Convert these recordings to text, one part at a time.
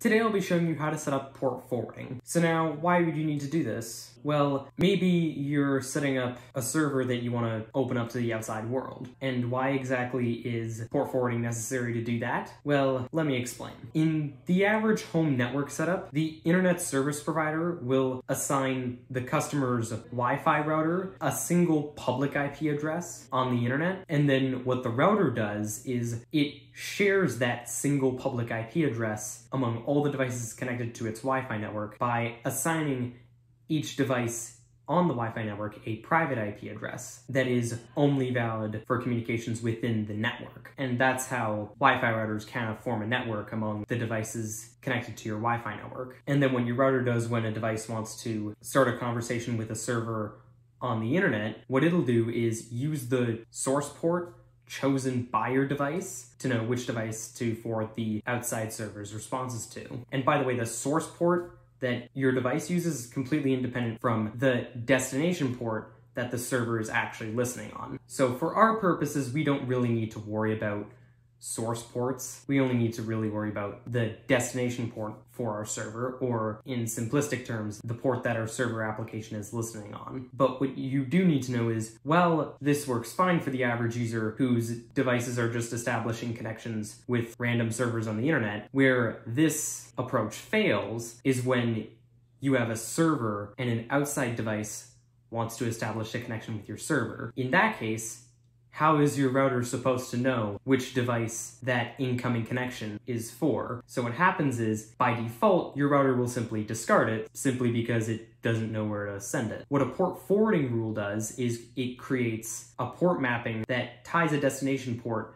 Today I'll be showing you how to set up port forwarding. So now, why would you need to do this? Well, maybe you're setting up a server that you want to open up to the outside world. And why exactly is port forwarding necessary to do that? Well, let me explain. In the average home network setup, the internet service provider will assign the customer's Wi-Fi router a single public IP address on the internet. And then what the router does is it shares that single public IP address among all the devices connected to its Wi-Fi network by assigning each device on the Wi-Fi network a private IP address that is only valid for communications within the network. And that's how Wi-Fi routers kind of form a network among the devices connected to your Wi-Fi network. And then when your router does when a device wants to start a conversation with a server on the internet, what it'll do is use the source port chosen by your device to know which device to forward the outside server's responses to. And by the way, the source port that your device uses is completely independent from the destination port that the server is actually listening on. So for our purposes, we don't really need to worry about source ports. We only need to really worry about the destination port for our server, or in simplistic terms, the port that our server application is listening on. But what you do need to know is, well, this works fine for the average user whose devices are just establishing connections with random servers on the internet, where this approach fails is when you have a server and an outside device wants to establish a connection with your server. In that case, how is your router supposed to know which device that incoming connection is for? So what happens is, by default, your router will simply discard it, simply because it doesn't know where to send it. What a port forwarding rule does is it creates a port mapping that ties a destination port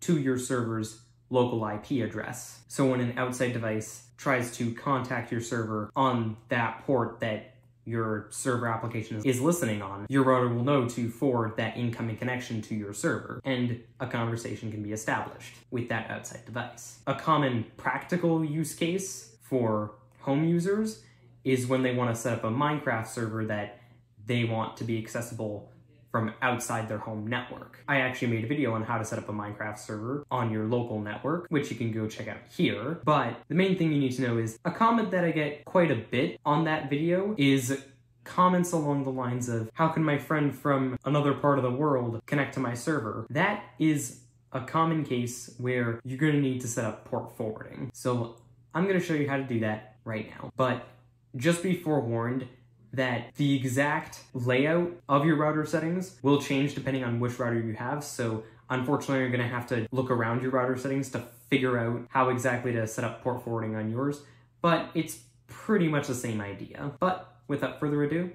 to your server's local IP address. So when an outside device tries to contact your server on that port that your server application is listening on, your router will know to forward that incoming connection to your server, and a conversation can be established with that outside device. A common practical use case for home users is when they want to set up a Minecraft server that they want to be accessible from outside their home network. I actually made a video on how to set up a Minecraft server on your local network, which you can go check out here. But the main thing you need to know is a comment that I get quite a bit on that video is comments along the lines of, how can my friend from another part of the world connect to my server? That is a common case where you're gonna need to set up port forwarding. So I'm gonna show you how to do that right now. But just be forewarned, that the exact layout of your router settings will change depending on which router you have. So unfortunately, you're gonna have to look around your router settings to figure out how exactly to set up port forwarding on yours, but it's pretty much the same idea. But without further ado,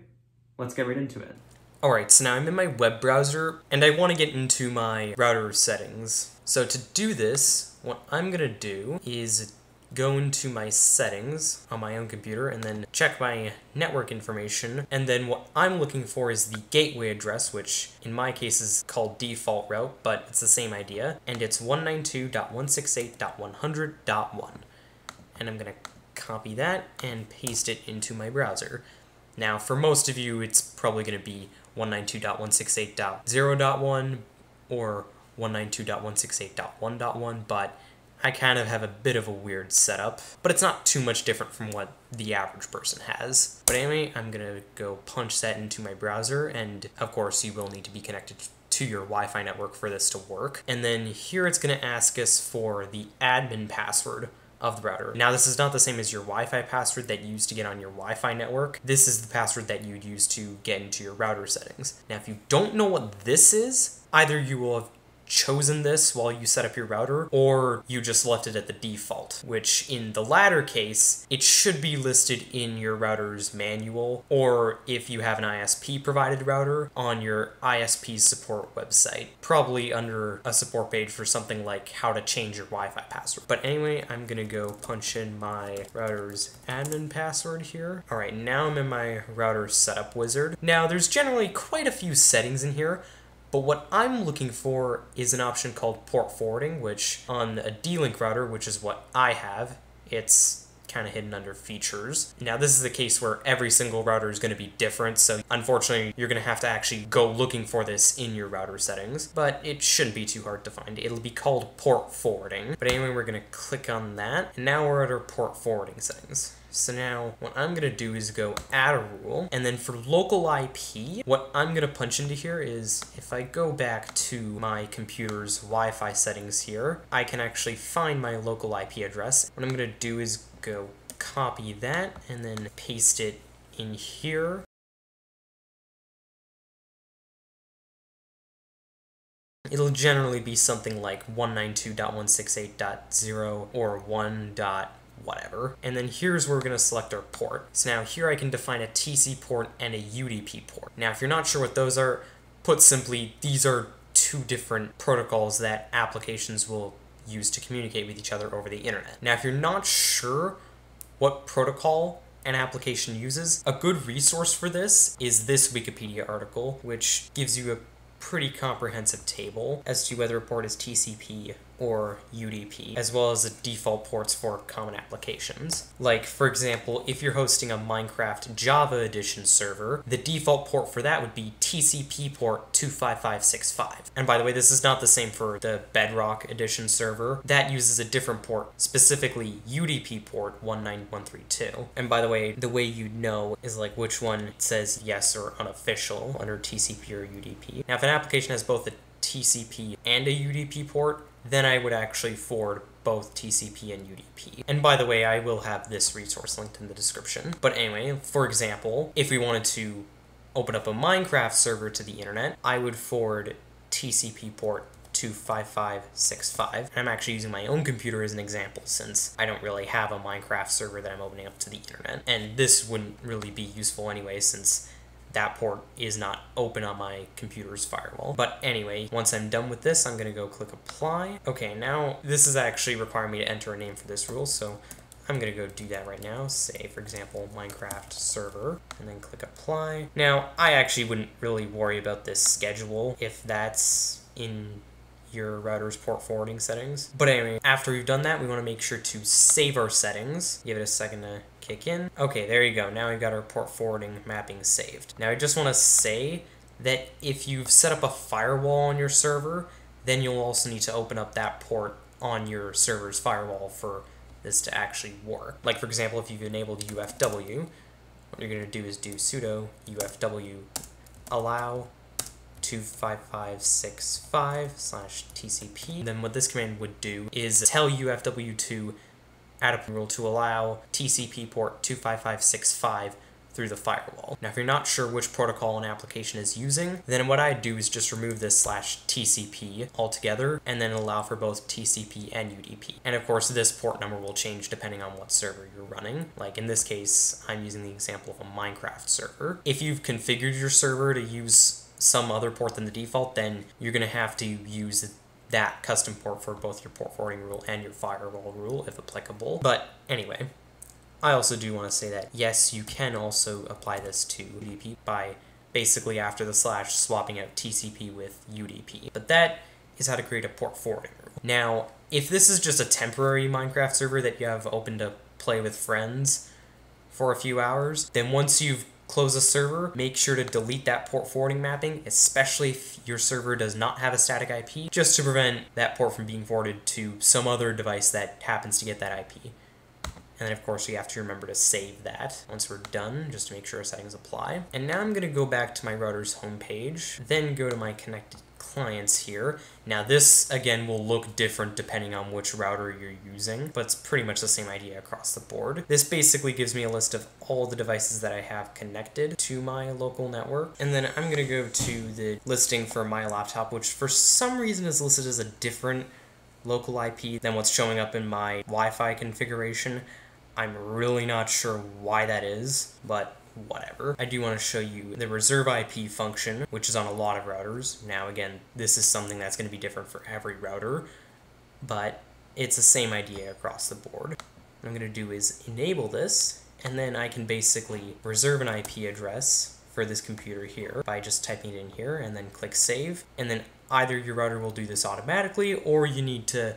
let's get right into it. Alright, so now I'm in my web browser, and I want to get into my router settings. So to do this, what I'm going to do is go into my settings on my own computer and then check my network information. And then what I'm looking for is the gateway address, which in my case is called default route, but it's the same idea. And it's 192.168.100.1. And I'm going to copy that and paste it into my browser. Now, for most of you, it's probably going to be 192.168.0.1 or 192.168.1.1, but I kind of have a bit of a weird setup, but it's not too much different from what the average person has. But anyway, I'm gonna go punch that into my browser, and of course you will need to be connected to your Wi-Fi network for this to work. And then here it's gonna ask us for the admin password of the router. Now this is not the same as your Wi-Fi password that you use to get on your Wi-Fi network. This is the password that you'd use to get into your router settings. Now if you don't know what this is, either you will have chosen this while you set up your router, or you just left it at the default, which in the latter case, it should be listed in your router's manual, or if you have an ISP provided router, on your ISP support website, probably under a support page for something like how to change your Wi-Fi password. But anyway, I'm gonna go punch in my router's admin password here. All right, now I'm in my router setup wizard. Now there's generally quite a few settings in here, but what I'm looking for is an option called port forwarding, which on a D-Link router, which is what I have, it's kind of hidden under features. Now, this is a case where every single router is going to be different, so unfortunately, you're going to have to actually go looking for this in your router settings, but it shouldn't be too hard to find. It'll be called port forwarding. But anyway, we're going to click on that, and now we're at our port forwarding settings. So now what I'm gonna do is go add a rule, and then for local IP, what I'm gonna punch into here is if I go back to my computer's Wi-Fi settings here, I can actually find my local IP address. What I'm gonna do is go copy that and then paste it in here. It'll generally be something like 192.168.0 or 1 whatever. And then here's where we're going to select our port. So now here I can define a TCP port and a UDP port. Now if you're not sure what those are, put simply, these are two different protocols that applications will use to communicate with each other over the internet. Now if you're not sure what protocol an application uses, a good resource for this is this Wikipedia article, which gives you a pretty comprehensive table as to whether a port is TCP or UDP, as well as the default ports for common applications. Like, for example, if you're hosting a Minecraft Java Edition server, the default port for that would be TCP port 25565. And by the way, this is not the same for the Bedrock Edition server. That uses a different port, specifically UDP port 19132. And by the way, the way you know is like which one says yes or unofficial under TCP or UDP. Now, if an application has both a TCP and a UDP port, then I would actually forward both TCP and UDP. And by the way, I will have this resource linked in the description. But anyway, for example, if we wanted to open up a Minecraft server to the internet, I would forward TCP port 25565. And I'm actually using my own computer as an example since I don't really have a Minecraft server that I'm opening up to the internet. And this wouldn't really be useful anyway since that port is not open on my computer's firewall. But anyway, once I'm done with this, I'm gonna go click apply. Okay, now this is actually requiring me to enter a name for this rule, so I'm gonna go do that right now. Say, for example, Minecraft server, and then click apply. Now, I actually wouldn't really worry about this schedule if that's in your router's port forwarding settings. But anyway, after we've done that, we want to make sure to save our settings. Give it a second to kick in. Okay, there you go. Now we've got our port forwarding mapping saved. Now I just want to say that if you've set up a firewall on your server, then you'll also need to open up that port on your server's firewall for this to actually work. Like for example, if you've enabled UFW, what you're going to do is do sudo UFW allow 25565 slash TCP. Then what this command would do is tell UFW to add a rule to allow TCP port 25565 through the firewall. Now, if you're not sure which protocol an application is using, then what I do is just remove this slash TCP altogether and then allow for both TCP and UDP. And of course, this port number will change depending on what server you're running. Like in this case, I'm using the example of a Minecraft server. If you've configured your server to use some other port than the default, then you're going to have to use that custom port for both your port forwarding rule and your firewall rule, if applicable. But anyway, I also do want to say that, yes, you can also apply this to UDP by basically after the slash swapping out TCP with UDP. But that is how to create a port forwarding rule. Now, if this is just a temporary Minecraft server that you have open to play with friends for a few hours, then once you've close a server, make sure to delete that port forwarding mapping, especially if your server does not have a static IP, just to prevent that port from being forwarded to some other device that happens to get that IP. And then of course we have to remember to save that once we're done, just to make sure our settings apply. And now I'm gonna go back to my router's homepage, then go to my connected clients here. Now this, again, will look different depending on which router you're using, but it's pretty much the same idea across the board. This basically gives me a list of all the devices that I have connected to my local network. And then I'm gonna go to the listing for my laptop, which for some reason is listed as a different local IP than what's showing up in my Wi-Fi configuration. I'm really not sure why that is, but whatever. I do want to show you the reserve IP function, which is on a lot of routers. Now, again, this is something that's going to be different for every router, but it's the same idea across the board. What I'm going to do is enable this, and then I can basically reserve an IP address for this computer here by just typing it in here and then click save. And then either your router will do this automatically or you need to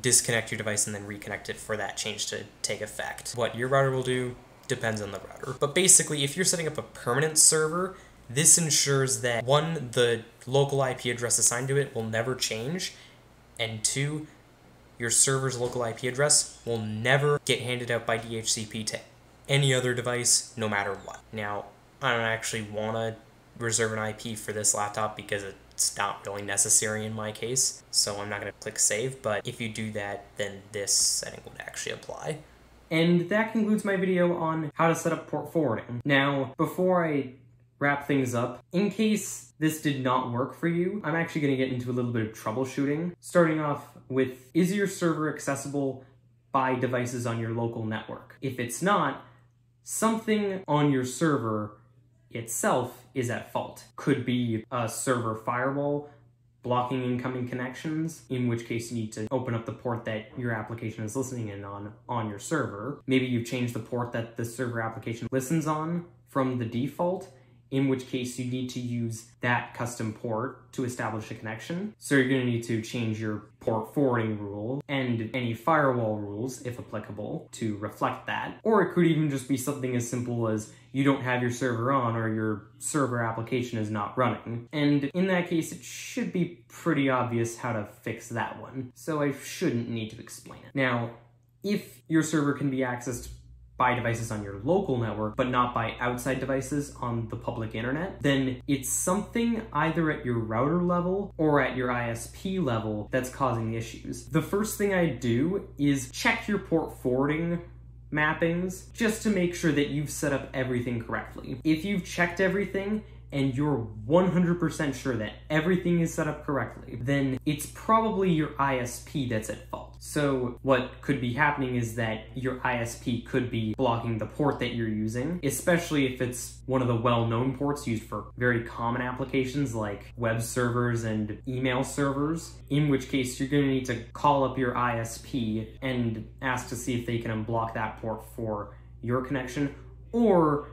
disconnect your device and then reconnect it for that change to take effect. What your router will do depends on the router. But basically, if you're setting up a permanent server, this ensures that one, the local IP address assigned to it will never change, and two, your server's local IP address will never get handed out by DHCP to any other device, no matter what. Now, I don't actually want to reserve an IP for this laptop because it's not really necessary in my case, so I'm not going to click save, but if you do that, then this setting would actually apply. And that concludes my video on how to set up port forwarding. Now, before I wrap things up, in case this did not work for you, I'm actually going to get into a little bit of troubleshooting, starting off with, is your server accessible by devices on your local network? If it's not, something on your server itself is at fault. Could be a server firewall blocking incoming connections, in which case you need to open up the port that your application is listening in on on your server. Maybe you've changed the port that the server application listens on from the default, in which case you need to use that custom port to establish a connection. So you're going to need to change your port forwarding rule and any firewall rules, if applicable, to reflect that. Or it could even just be something as simple as you don't have your server on or your server application is not running. And in that case, it should be pretty obvious how to fix that one. So I shouldn't need to explain it. Now, if your server can be accessed by devices on your local network, but not by outside devices on the public internet, then it's something either at your router level or at your ISP level that's causing the issues. The first thing I do is check your port forwarding mappings just to make sure that you've set up everything correctly. If you've checked everything and you're 100% sure that everything is set up correctly, then it's probably your ISP that's at fault. So what could be happening is that your ISP could be blocking the port that you're using, especially if it's one of the well-known ports used for very common applications like web servers and email servers, in which case you're going to need to call up your ISP and ask to see if they can unblock that port for your connection, or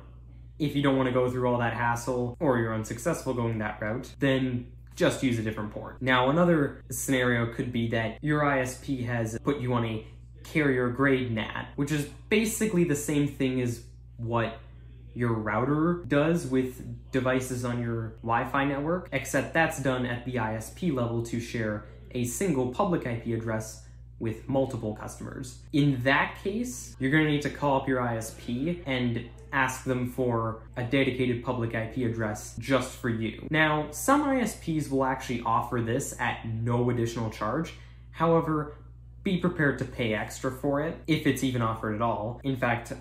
if you don't want to go through all that hassle or you're unsuccessful going that route, then just use a different port. Now, another scenario could be that your ISP has put you on a carrier grade NAT, which is basically the same thing as what your router does with devices on your Wi-Fi network, except that's done at the ISP level to share a single public IP address with multiple customers. In that case, you're gonna need to call up your ISP and ask them for a dedicated public IP address just for you. Now, some ISPs will actually offer this at no additional charge. However, be prepared to pay extra for it, if it's even offered at all. In fact,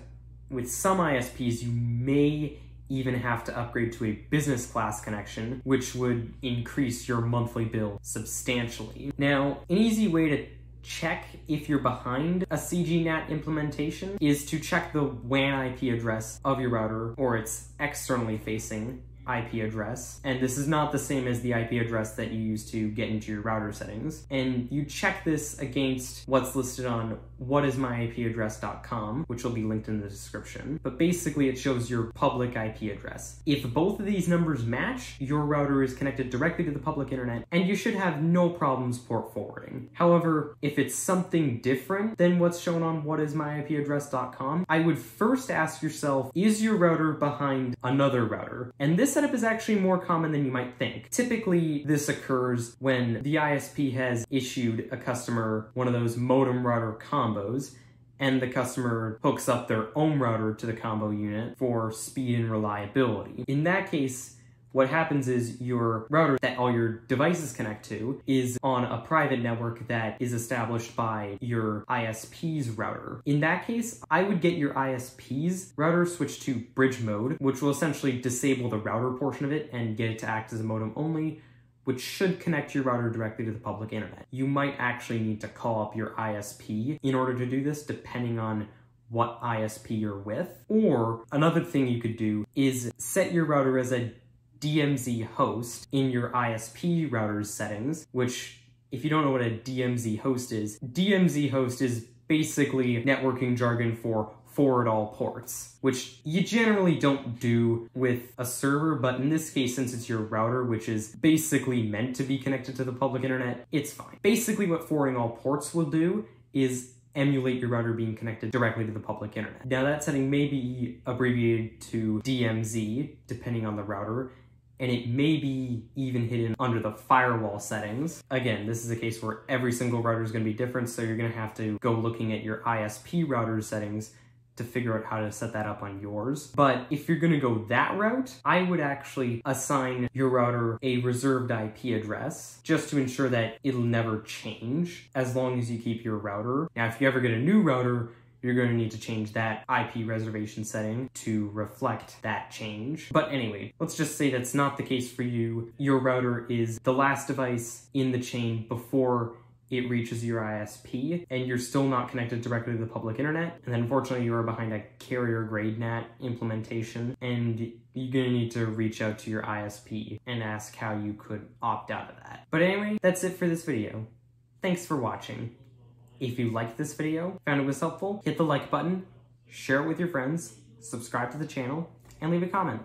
with some ISPs, you may even have to upgrade to a business class connection, which would increase your monthly bill substantially. Now, an easy way to check if you're behind a CGNAT implementation is to check the WAN IP address of your router or its externally facing IP address, and this is not the same as the IP address that you use to get into your router settings. And you check this against what's listed on whatismyipaddress.com, which will be linked in the description. But basically it shows your public IP address. If both of these numbers match, your router is connected directly to the public internet, and you should have no problems port forwarding. However, if it's something different than what's shown on whatismyipaddress.com, I would first ask yourself, is your router behind another router? And this setup is actually more common than you might think. Typically, this occurs when the ISP has issued a customer one of those modem router combos, and the customer hooks up their own router to the combo unit for speed and reliability. In that case, what happens is your router that all your devices connect to is on a private network that is established by your ISP's router. In that case, I would get your ISP's router switched to bridge mode, which will essentially disable the router portion of it and get it to act as a modem only, which should connect your router directly to the public internet. You might actually need to call up your ISP in order to do this, depending on what ISP you're with. Or another thing you could do is set your router as a DMZ host in your ISP router's settings, which if you don't know what a DMZ host is, DMZ host is basically networking jargon for forward all ports, which you generally don't do with a server, but in this case, since it's your router, which is basically meant to be connected to the public internet, it's fine. Basically what forwarding all ports will do is emulate your router being connected directly to the public internet. Now that setting may be abbreviated to DMZ, depending on the router, and it may be even hidden under the firewall settings. Again, this is a case where every single router is going to be different, so you're going to have to go looking at your ISP router settings to figure out how to set that up on yours. But if you're gonna go that route, I would actually assign your router a reserved IP address just to ensure that it'll never change as long as you keep your router. Now, if you ever get a new router, you're going to need to change that IP reservation setting to reflect that change. But anyway, let's just say that's not the case for you. Your router is the last device in the chain before it reaches your ISP and you're still not connected directly to the public internet. And then unfortunately you are behind a carrier grade NAT implementation and you're gonna need to reach out to your ISP and ask how you could opt out of that. But anyway, that's it for this video. Thanks for watching. If you liked this video, found it was helpful, hit the like button, share it with your friends, subscribe to the channel, and leave a comment.